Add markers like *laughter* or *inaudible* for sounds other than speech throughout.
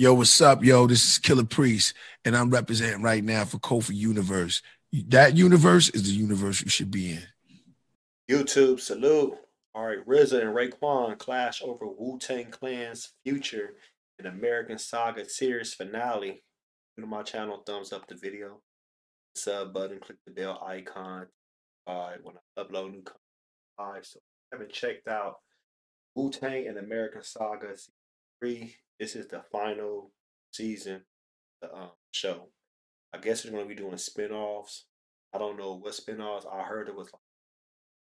Yo, what's up, yo? This is Killah Priest, and I'm representing right now for Kofi Universe. That universe is the universe you should be in. YouTube, salute. All right, RZA and Raekwon clash over Wu Tang Clan's future in American Saga series finale. Go to my channel, thumbs up the video, sub button, click the bell icon. Uh, when I upload new content. So, if you haven't checked out Wu Tang and American Saga season three. This is the final season the um, show. I guess they're going to be doing spin-offs. I don't know what spin-offs. I heard it was like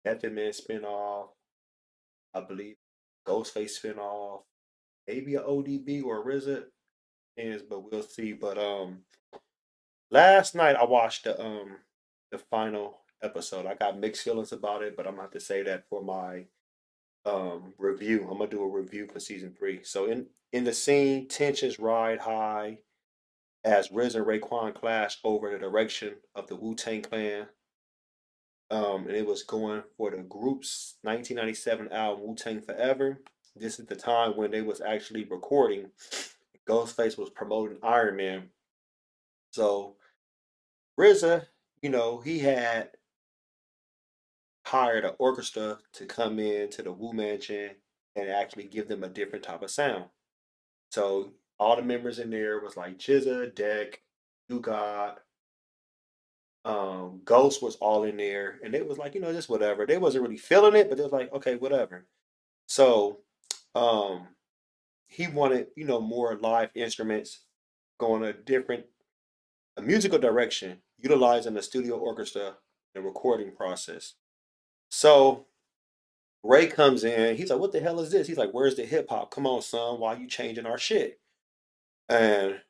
Method Man spin-off. I believe Ghostface spin-off. Maybe a ODB or RZA is, but we'll see. But um, last night I watched the um the final episode. I got mixed feelings about it, but I'm gonna have to say that for my um review. I'm gonna do a review for season three. So in in the scene, tensions ride high as RZA and Raekwon clash over the direction of the Wu Tang Clan. Um, and it was going for the group's 1997 album Wu Tang Forever. This is the time when they was actually recording. Ghostface was promoting Iron Man. So RZA, you know, he had hired an orchestra to come in to the Wu Mansion and actually give them a different type of sound. So all the members in there was like GZA, Deck, U-God, um, Ghost was all in there, and it was like, you know, just whatever. They wasn't really feeling it, but they was like, okay, whatever. So um he wanted, you know, more live instruments, going a different a musical direction, utilizing the studio orchestra and recording process. So Ray comes in. He's like, "What the hell is this?" He's like, "Where's the hip hop? Come on, son. Why you changing our shit?" And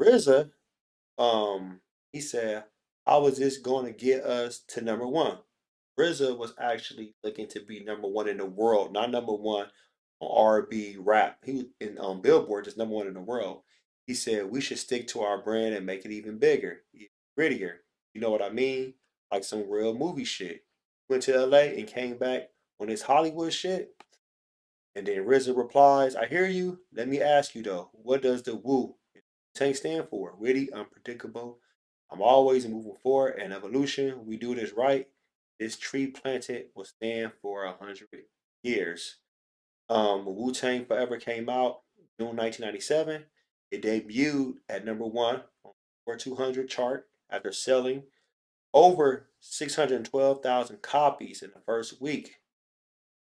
RZA, um, he said, "How is this going to get us to number one?" RZA was actually looking to be number one in the world, not number one on R&B rap. He was in um, Billboard, just number one in the world. He said we should stick to our brand and make it even bigger, even grittier. You know what I mean? Like some real movie shit. Went to LA and came back on this Hollywood shit. And then RZA replies, I hear you. Let me ask you though, what does the Wu Tang stand for? Witty, unpredictable. I'm always moving forward and evolution. We do this right. This tree planted will stand for a hundred years. Um, Wu Tang Forever came out June 1997. It debuted at number one on the 200 chart after selling over 612,000 copies in the first week.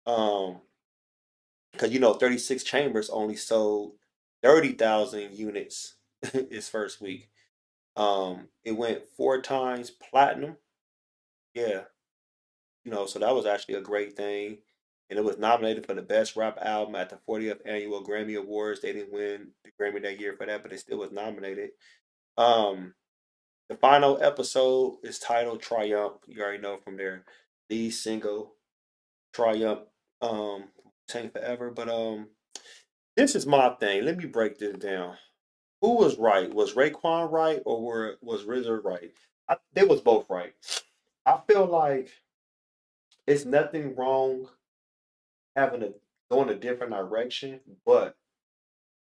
Um, because you know, 36 Chambers only sold 30,000 units *laughs* its first week. Um, it went four times platinum. Yeah, you know, so that was actually a great thing. And it was nominated for the best rap album at the 40th annual Grammy Awards. They didn't win the Grammy that year for that, but it still was nominated. Um, the final episode is titled Triumph. You already know from there. lead single, Triumph, um, Tank Forever. But um, this is my thing. Let me break this down. Who was right? Was Raekwon right or were, was RZA right? I, they was both right. I feel like it's nothing wrong having to go in a different direction, but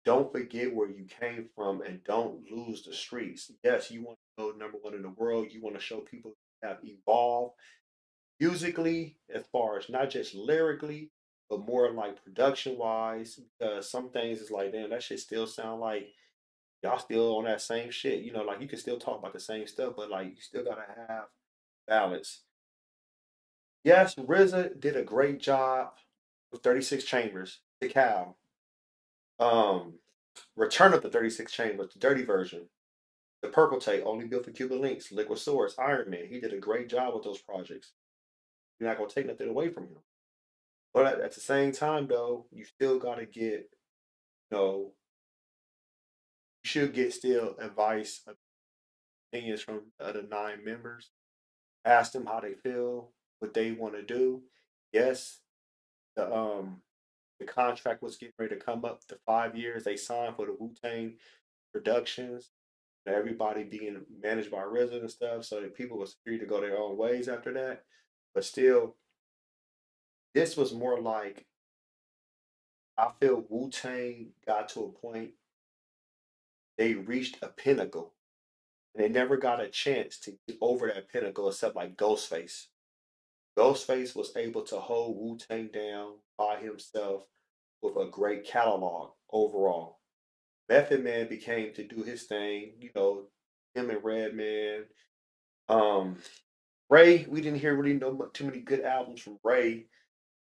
don't forget where you came from and don't lose the streets. Yes, you want to go number one in the world. You want to show people have evolved musically, as far as not just lyrically, but more like production wise. Because some things is like, damn, that shit still sound like y'all still on that same shit. You know, like you can still talk about the same stuff, but like you still gotta have balance. Yes, RZA did a great job with 36 Chambers, Tical. Um, Return of the 36 Chambers, the dirty version. The Purple Tape, only built for Cuban Linx, Liquid Swords, Iron Man. He did a great job with those projects. You're not gonna take nothing away from him. But at, at the same time, though, you still gotta get, you know, you should get still advice, opinions from the other nine members. Ask them how they feel, what they want to do. Yes, the um the contract was getting ready to come up to five years. They signed for the Wu Tang Productions. Everybody being managed by RZA and stuff, so that people was free to go their own ways after that. But still, this was more like I feel Wu Tang got to a point they reached a pinnacle. And they never got a chance to get over that pinnacle except like Ghostface. Ghostface was able to hold Wu Tang down by himself with a great catalog overall. Method Man became to do his thing, you know, him and Redman. Um, Ray, we didn't hear really no too many good albums from Ray,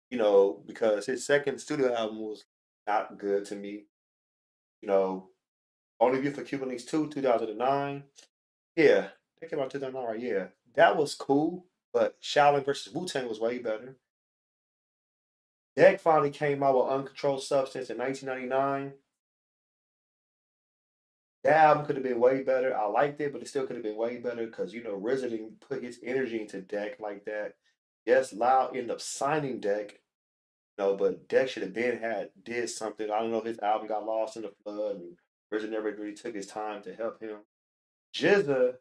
you know, because his second studio album was not good to me. You know, Only View for Cuban Linx 2, 2009. Yeah, that came out 2009, right? Yeah, that was cool, but Shaolin versus Wu Tang was way better. Deck finally came out with Uncontrolled Substance in 1999. That album could have been way better. I liked it, but it still could have been way better because you know RZA didn't put his energy into Deck like that. Yes, Loud ended up signing Deck, no, but Deck should have been had did something. I don't know if his album got lost in the flood and RZA never really took his time to help him. GZA,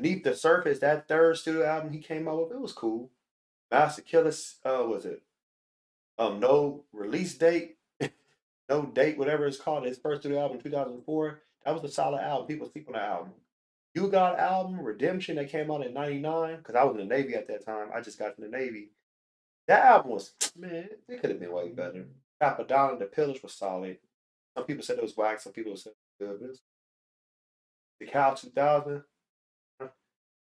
Beneath the Surface, that third studio album he came out with, it was cool. Masta Killa, uh, was it? Um, no release date, *laughs* no date, whatever it's called. His first studio album, two thousand four. That was a solid album. People sleep on that album. U-God album, Redemption, that came out in 99, because I was in the Navy at that time. I just got in the Navy. That album was, *tsk* man, it could have been way better. Cappadonna, The Pillage was solid. Some people said it was whack, some people said it was good. Tical 2000,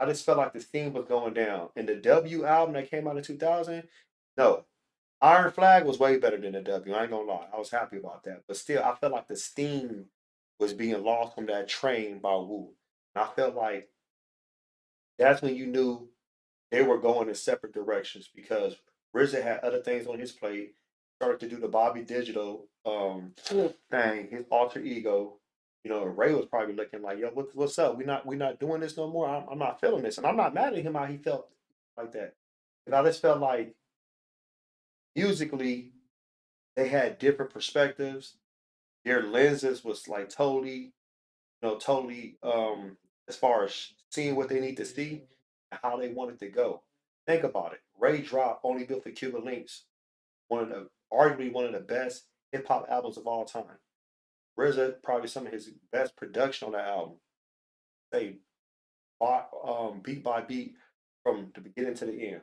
I just felt like the theme was going down. And the W album that came out in 2000, no. Iron Flag was way better than the W. I ain't gonna lie. I was happy about that. But still, I felt like the steam was being lost from that train by Wu. And I felt like that's when you knew they were going in separate directions because RZA had other things on his plate. Started to do the Bobby Digital um, thing, his alter ego. You know, Ray was probably looking like, "Yo, what, what's up? We're not we not doing this no more. I'm, I'm not feeling this, and I'm not mad at him how he felt like that. And I just felt like musically, they had different perspectives their lenses was like totally, you know, totally um as far as seeing what they need to see and how they wanted to go. Think about it. Ray Drop only built for Cuban Linx, one of the arguably one of the best hip hop albums of all time. RZA probably some of his best production on that album. They by, um, beat by beat from the beginning to the end.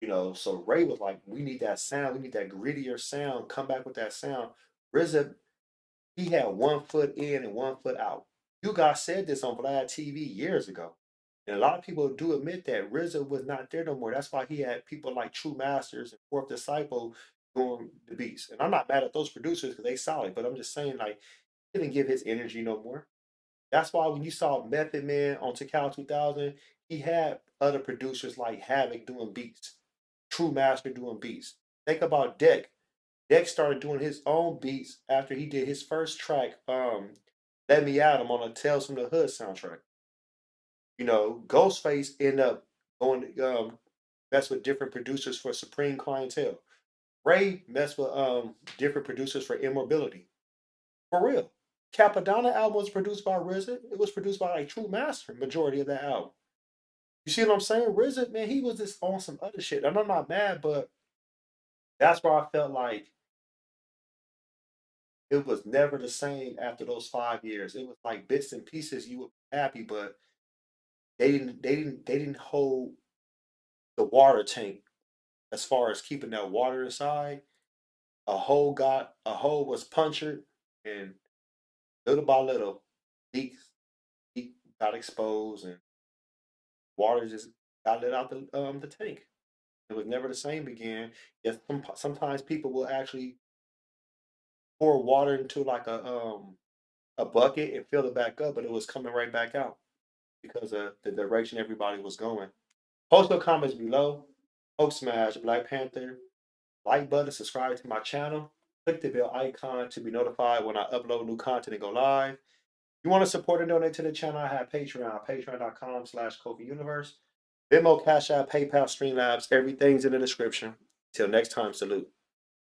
You know, so Ray was like, we need that sound. We need that grittier sound. Come back with that sound. RZA he had one foot in and one foot out. U-God said this on Vlad TV years ago. And a lot of people do admit that RZA was not there no more. That's why he had people like True Masters and Fourth Disciple doing the beats. And I'm not mad at those producers because they solid, but I'm just saying like he didn't give his energy no more. That's why when you saw Method Man on Tical 2000, he had other producers like Havoc doing beats, True Master doing beats. Think about Deck. Deck started doing his own beats after he did his first track, um, Let Me At Him on a Tales from the Hood soundtrack. You know, Ghostface ended up going um mess with different producers for Supreme Clientele. Ray messed with um different producers for Immobilarity. For real. Cappadonna album was produced by RZA. It was produced by a True Master, majority of that album. You see what I'm saying? RZA, man, he was just on some other shit. And I'm not mad, but that's where I felt like it was never the same after those five years. It was like bits and pieces. You were happy, but they didn't. They didn't. They didn't hold the water tank as far as keeping that water inside. A hole got a hole was punctured, and little by little, leaks leak got exposed, and water just got let out the um the tank. It was never the same again. Yes, some, sometimes people will actually pour water into like a um a bucket and fill it back up, but it was coming right back out because of the direction everybody was going. Post your comments below. Hulk smash Black Panther. Like button, subscribe to my channel. Click the bell icon to be notified when I upload new content and go live. You want to support and donate to the channel, I have Patreon, patreon.com slash Kofi Universe. Venmo, Cash App, PayPal, Streamlabs, everything's in the description. Till next time, salute.